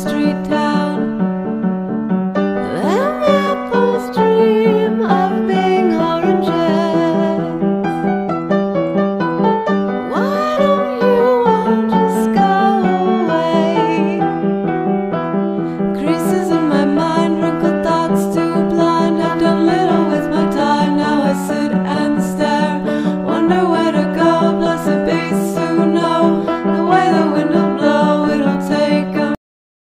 street